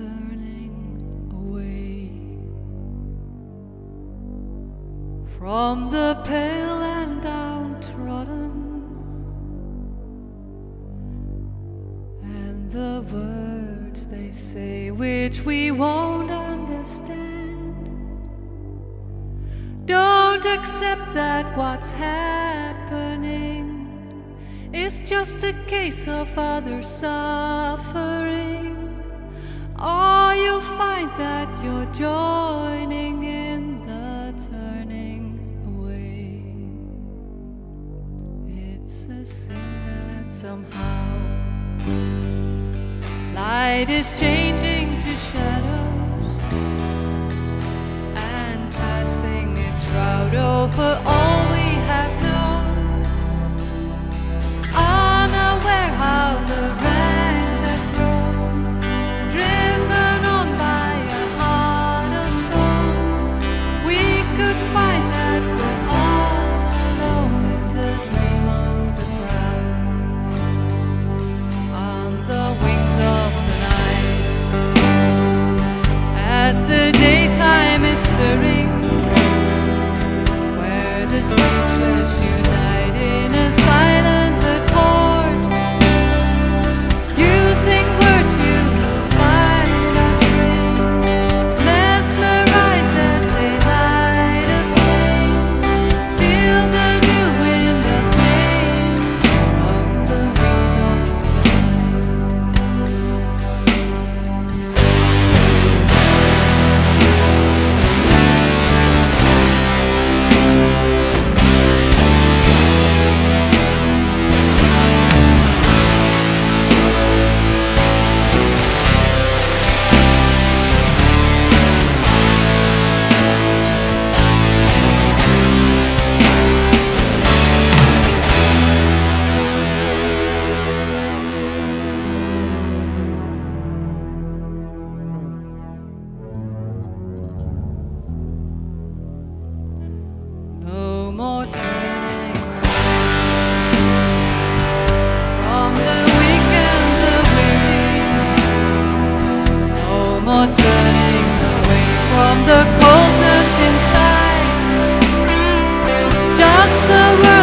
turning away from the pale and downtrodden and the words they say which we won't understand. Don't accept that what's happening. is just a case of others suffering. Or you'll find that you're joining in the turning away. It's a sin that somehow light is changing to shadows and casting its shroud over all speechless across the world